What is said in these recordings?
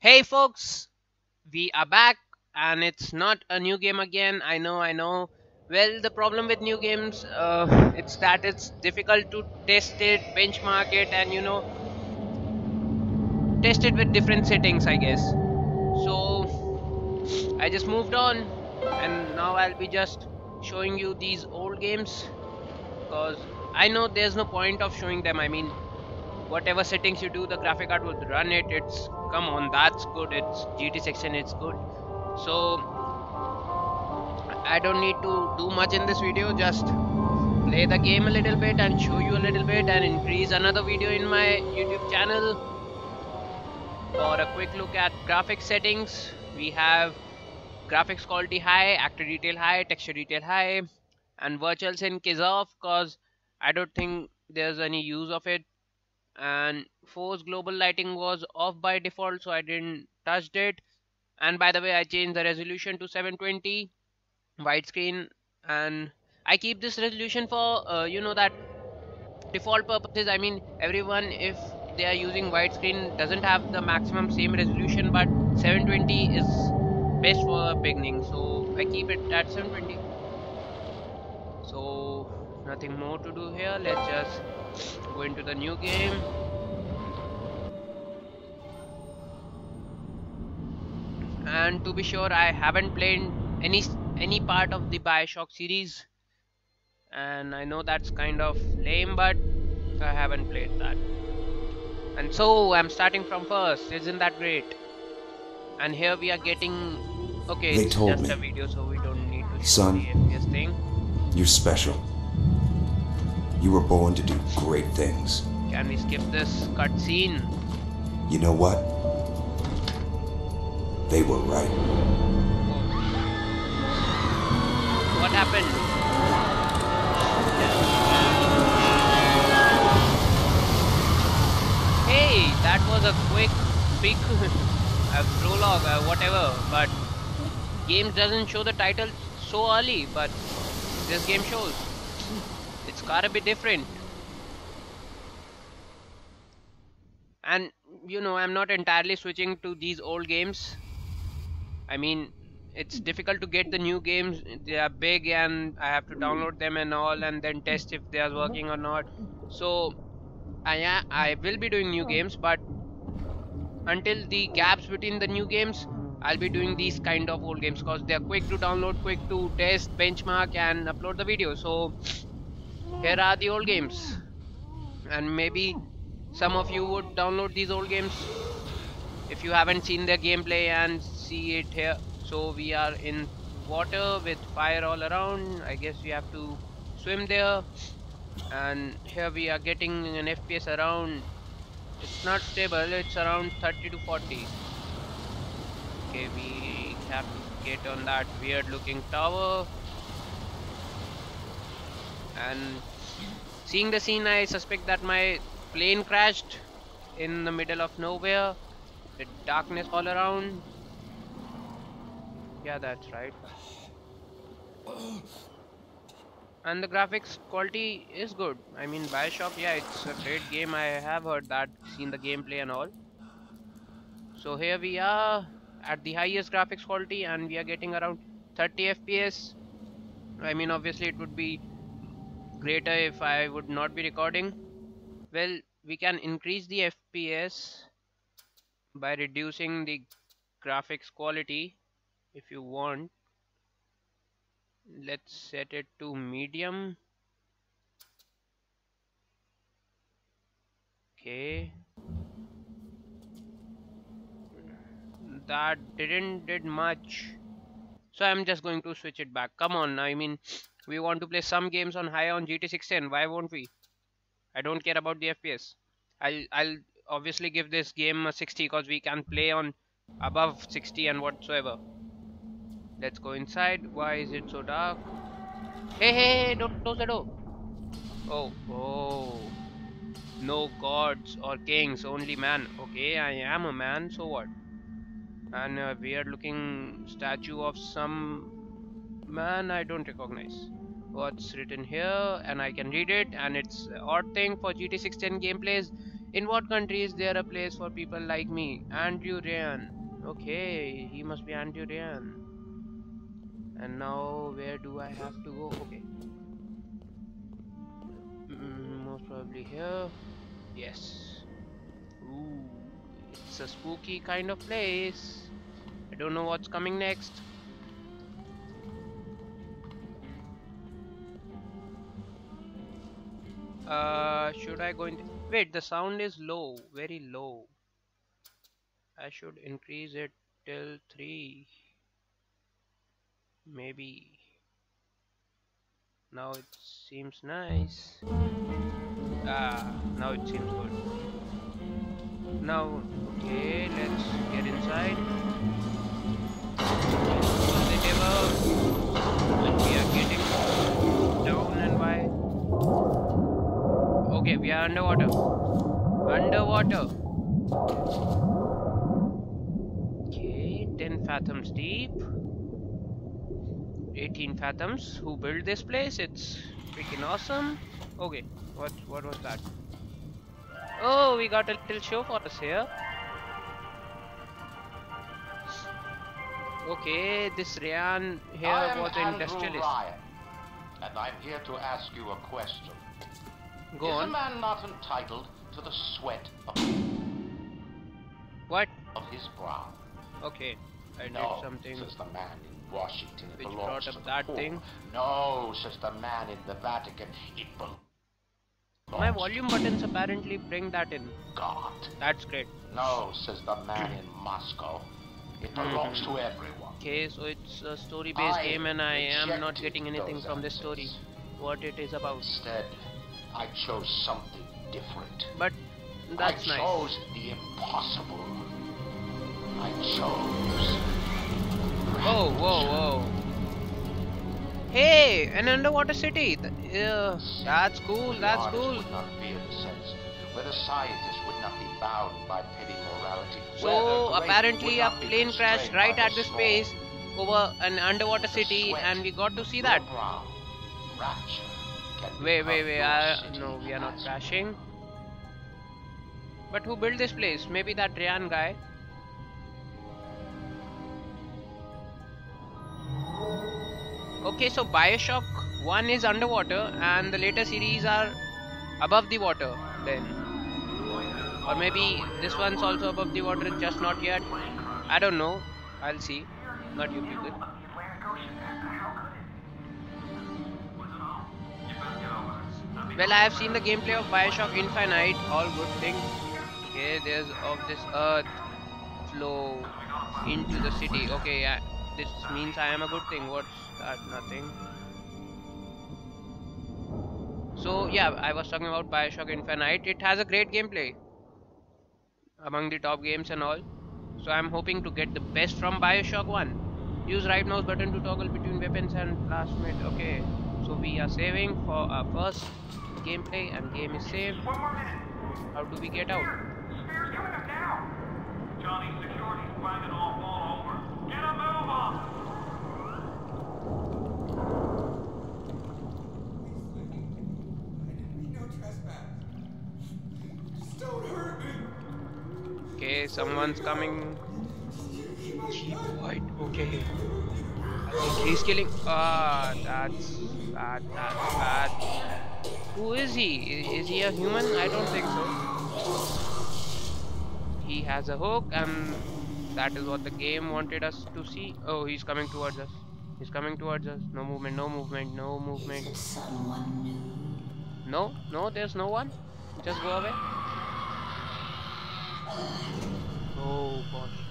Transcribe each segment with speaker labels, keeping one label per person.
Speaker 1: Hey folks, we are back and it's not a new game again. I know, I know. Well, the problem with new games, uh, it's that it's difficult to test it, benchmark it, and you know, test it with different settings, I guess. So, I just moved on and now I'll be just showing you these old games because I know there's no point of showing them. I mean, whatever settings you do, the graphic card would run it. It's come on, that's good. It's GT 610, it's good. So I don't need to do much in this video. Just play the game a little bit and show you a little bit and increase another video in my YouTube channel. For a quick look at graphics settings, we have graphics quality high, actor detail high, texture detail high, and virtual sync is off cause I don't think there's any use of it and force global lighting was off by default so I didn't touch it. And by the way I changed the resolution to 720 widescreen and I keep this resolution for uh, you know that default purposes. I mean everyone if they are using widescreen doesn't have the maximum same resolution but 720 is best for beginning so I keep it at 720 so nothing more to do here. Let's just go into the new game and to be sure I haven't played any any part of the Bioshock series and I know that's kind of lame but I haven't played that and so I'm starting from first isn't that great and here we are getting okay
Speaker 2: They
Speaker 1: it's
Speaker 2: told
Speaker 1: just
Speaker 2: me.
Speaker 1: a video so we don't need to
Speaker 2: Son.
Speaker 1: thing
Speaker 2: You're special. You were born to do great things.
Speaker 1: can we skip this cutscene
Speaker 2: You know what? They were right.
Speaker 1: What happened? Hey, that was a quick, big uh, prologue, uh, whatever. But games doesn't show the title so early, but this game shows. It's gotta be different. And you know, I'm not entirely switching to these old games. I mean, it's difficult to get the new games. They are big and I have to download them and all and then test if they are working or not. So I, uh, I will be doing new games, but until the gaps between the new games, I'll be doing these kind of old games because they are quick to download, quick to test, benchmark, and upload the video. So here are the old games, and maybe some of you would download these old games if you haven't seen their gameplay and see it here. So we are in water with fire all around. I guess we have to swim there. And here we are getting an fps around. It's not stable. It's around 30 to 40 okay we have to get on that weird looking tower and seeing the scene i suspect that my plane crashed in the middle of nowhere the darkness all around. Yeah, that's right. And the graphics quality is good. I mean, Bioshock, yeah, it's a great game. I have heard that, seen the gameplay and all. So here we are at the highest graphics quality and we are getting around 30 FPS. I mean, obviously it would be greater if I would not be recording. Well, we can increase the FPS by reducing the graphics quality if you want. Let's set it to medium. Okay. That didn't did much. So i'm just going to switch it back. Come on i mean we want to play some games on high on gt16 why won't we? I don't care about the fps i'll i'll obviously give this game a 60 because we can play on above 60 and whatsoever. Let's go inside. Why is it so dark? Hey hey, hey don't close the door. Oh oh. No gods or kings only man. Okay i am a man so what? And uh, a weird looking statue of some man i don't recognize what's written here and i can read it and it's odd thing for gt16 gameplays In what country is there a place for people like me? Andrew Ryan. Okay, he must be Andrew Ryan. And now, where do I have to go? Okay. Mm, most probably here. Yes. Ooh, it's a spooky kind of place. I don't know what's coming next. Uh, should I go in? Wait, the sound is low, very low. I should increase it till 3. Maybe. Now it seems nice. Ah, now it seems good. Now, okay, let's get inside. And we are getting down and why? Okay, we are underwater. Underwater. Okay, 10 fathoms deep. 18 fathoms. Who built this place? It's freaking awesome. Okay, what what was that? Oh, we got a little show for us here. Okay, this Ryan here was an industrialist.
Speaker 3: Ryan, and I'm here to ask you a question.
Speaker 1: Go
Speaker 3: Is a
Speaker 1: on.
Speaker 3: man not entitled to the sweat of,
Speaker 1: What?
Speaker 3: of his brow?
Speaker 1: Okay, I did
Speaker 3: no,
Speaker 1: something.
Speaker 3: says the man in Washington. It
Speaker 1: which brought up that
Speaker 3: poor.
Speaker 1: thing.
Speaker 3: No, says the man in the Vatican. It belongs
Speaker 1: My volume buttons apparently bring that in.
Speaker 3: God.
Speaker 1: That's great.
Speaker 3: No, says the man in Moscow. It hmm. belongs to everyone.
Speaker 1: Okay, so it's a story-based game, and I am not getting anything from this story. What it is about.
Speaker 3: Instead, I chose something different.
Speaker 1: But that's
Speaker 3: I
Speaker 1: nice.
Speaker 3: chose the impossible. I chose.
Speaker 1: Whoa, whoa, whoa. Hey, an underwater city. Yeah, that's cool. That's cool.
Speaker 3: Would not fear the sense, where the scientist would not be bound by petty morality.
Speaker 1: So apparently a plane crashed right at
Speaker 3: the
Speaker 1: space over an underwater city, and we got to see that.
Speaker 3: brow, rapture
Speaker 1: Wait, wait, wait.
Speaker 3: city
Speaker 1: no, we are not crashing. But who built this place? Maybe that Ryan guy. Okay, so Bioshock 1 is underwater and the later series are above the water then. Or maybe this one's also above the water, just not yet. I don't know. I'll see. Not you people. Well, I have seen the gameplay of Bioshock Infinite. All good things. Okay, there's of this earth flow into the city. Okay, this means I am a good thing. What's that? Nothing. So yeah, I was talking about Bioshock Infinite. It has a great gameplay among the top games and all. So I'm hoping to get the best from Bioshock 1. Use right mouse button to toggle between weapons and plasmid. Okay, so we are saving for our first gameplay and game is saved.
Speaker 4: One more minute.
Speaker 1: How do we get out?
Speaker 4: Spear's coming up now. Johnny, security's finding all all over. Get a move on.
Speaker 1: Okay, someone's coming. Cheap white. Okay. He's killing. Ah, that's bad. That's bad. Who is he? Is he a human? I don't think so. He has a hook, and that is what the game wanted us to see. Oh, he's coming towards us. He's coming towards us. No movement. No movement. No movement. No, no, there's no one. Just go away. Oh gosh.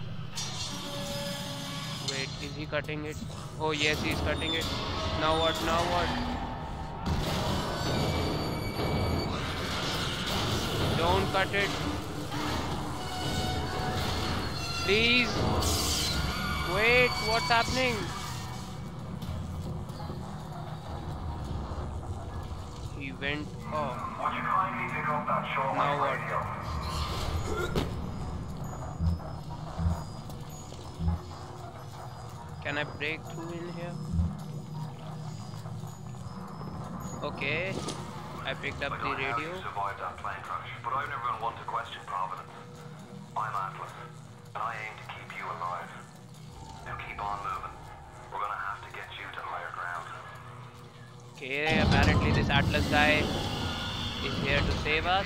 Speaker 1: Wait, is he cutting it? Oh yes, he's cutting it. Now what? Now what? Don't cut it. Please. Wait, what's happening? He went off.
Speaker 4: Would you kindly pick up that shoreline
Speaker 1: Now what?
Speaker 4: radio?
Speaker 1: Can I break through in here? Okay. I picked up the
Speaker 4: don't know how
Speaker 1: radio.
Speaker 4: you survived that plane crash, but I've never been one to question Providence. I'm Atlas, and I aim to keep you alive. Now keep on moving. We're gonna have to get you to higher ground.
Speaker 1: Okay, apparently this Atlas guy is here to save us.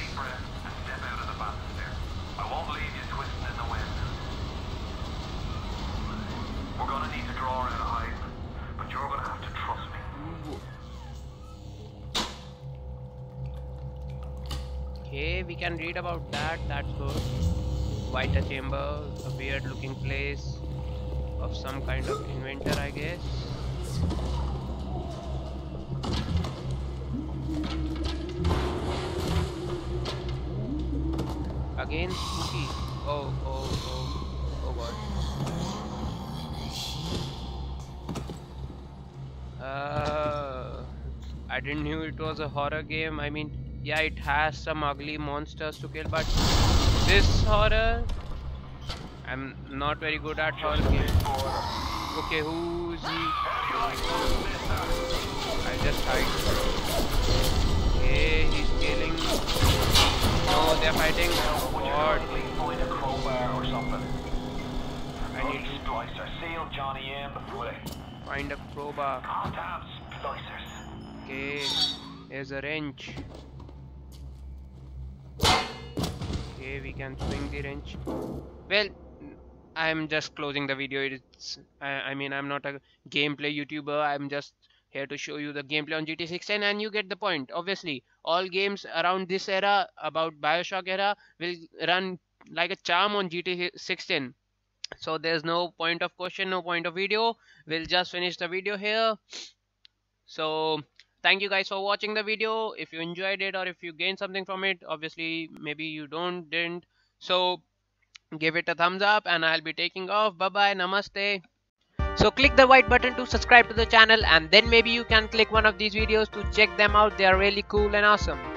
Speaker 1: Okay, we can read about that. That's good. White chamber, a weird looking place of some kind of inventor, I guess. Again, spooky. Oh, oh, oh, oh god. Uh, I didn't knew it was a horror game. I mean, yeah, it has some ugly monsters to kill, but this horror, I'm not very good at horror games. Okay, who is he? I just hide. Okay, he's killing. No, they're fighting. God,
Speaker 4: Find a crowbar or something.
Speaker 1: I need to
Speaker 4: Splicer, seal Johnny quick.
Speaker 1: find a crowbar.
Speaker 4: Can't have splicers.
Speaker 1: Okay, here's a wrench. Okay, we can swing the wrench. Well, I'm just closing the video. It's I, I mean I'm not a gameplay YouTuber. I'm just here to show you the gameplay on GT 610 and you get the point. Obviously, all games around this era, about Bioshock era, will run like a charm on GT 610. So there's no point of question, no point of video. We'll just finish the video here. So thank you guys for watching the video. If you enjoyed it or if you gained something from it obviously maybe you don't didn't. So give it a thumbs up and i'll be taking off. Bye bye namaste. So click the white button to subscribe to the channel and then maybe you can click one of these videos to check them out. They are really cool and awesome